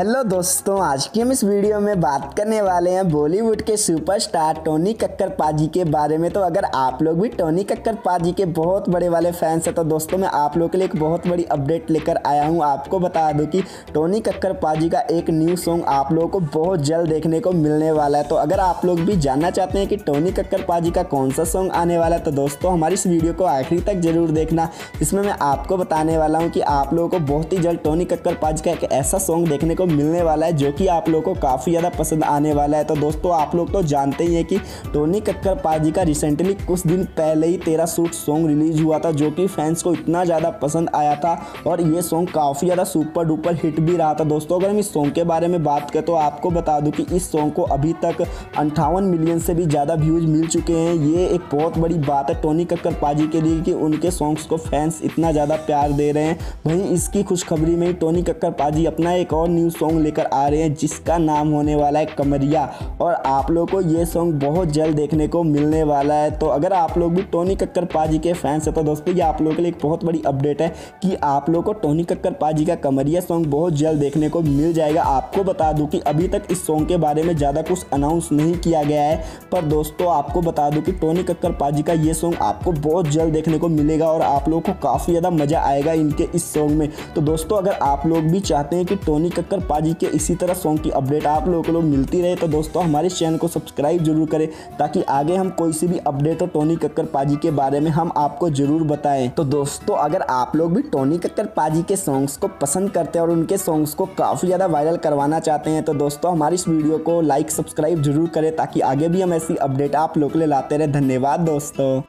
Hello दोस्तों, आज की हम इस वीडियो में बात करने वाले हैं बॉलीवुड के सुपरस्टार टोनी कक्कर पाजी के बारे में। तो अगर आप लोग भी टोनी कक्कर पाजी के बहुत बड़े वाले फैंस हैं तो दोस्तों, मैं आप लोग के लिए एक बहुत बड़ी अपडेट लेकर आया हूँ। आपको बता दूँ कि टोनी कक्कर पाजी का एक न्यू सॉन्ग आप लोगों को बहुत जल्द देखने को मिलने वाला है। तो अगर आप लोग भी जानना चाहते हैं कि टोनी कक्कर पाजी का कौन सा सॉन्ग आने वाला है तो दोस्तों, हमारी इस वीडियो को आखिरी तक ज़रूर देखना। इसमें मैं आपको बताने वाला हूँ कि आप लोगों को बहुत ही जल्द टोनी कक्कर पाजी का एक ऐसा सॉन्ग देखने को मिलने वाला है, जो कि आप लोग को काफ़ी ज़्यादा पसंद आने वाला है। तो दोस्तों, आप लोग तो जानते ही हैं कि टोनी कक्कर पाजी का रिसेंटली कुछ दिन पहले ही तेरा सूट सॉन्ग रिलीज़ हुआ था, जो कि फैंस को इतना ज़्यादा पसंद आया था और ये सॉन्ग काफ़ी ज़्यादा सुपर डुपर हिट भी रहा था। दोस्तों, अगर हम इस सॉन्ग के बारे में बात करें तो आपको बता दूँ कि इस सॉन्ग को अभी तक अंठावन मिलियन से भी ज़्यादा व्यूज़ मिल चुके हैं। ये एक बहुत बड़ी बात है टोनी कक्कर पाजी के लिए, कि उनके सॉन्ग्स को फैंस इतना ज़्यादा प्यार दे रहे हैं। वहीं इसकी खुशखबरी में टोनी कक्कर पाजी अपना एक और न्यू सॉन्ग लेकर आ रहे हैं, जिसका नाम होने वाला है कमरिया। और आप लोग को ये सॉन्ग बहुत जल्द देखने को मिलने वाला है। तो अगर आप लोग भी टोनी कक्कर पाजी के फैंस हैं तो दोस्तों, ये आप लोगों के लिए एक बहुत बड़ी अपडेट है कि आप लोग को टोनी कक्कर पाजी का कमरिया सॉन्ग बहुत जल्द देखने को मिल जाएगा। आपको बता दूँ कि अभी तक इस सॉन्ग के बारे में ज़्यादा कुछ अनाउंस नहीं किया गया है, पर दोस्तों, आपको बता दूँ कि टोनी कक्कर पाजी का ये सॉन्ग आपको बहुत जल्द देखने को मिलेगा और आप लोगों को काफ़ी ज़्यादा मज़ा आएगा इनके इस सॉन्ग में। तो दोस्तों, अगर आप लोग भी चाहते हैं कि टोनी कक्कर पाजी के इसी तरह सॉन्ग की अपडेट आप लोगों को लोग मिलती रहे तो दोस्तों हमारे चैनल को सब्सक्राइब ज़रूर करें, ताकि आगे हम कोई सी भी अपडेट हो टोनी कक्कर पाजी के बारे में हम आपको ज़रूर बताएँ। तो दोस्तों, अगर आप लोग भी टोनी कक्कर पाजी के सॉन्ग्स को पसंद करते हैं और उनके सॉन्ग्स को काफ़ी ज़्यादा वायरल करवाना चाहते हैं तो दोस्तों हमारी इस वीडियो को लाइक सब्सक्राइब ज़रूर करें, ताकि आगे भी हम ऐसी अपडेट आप लोग लाते रहे। धन्यवाद दोस्तों।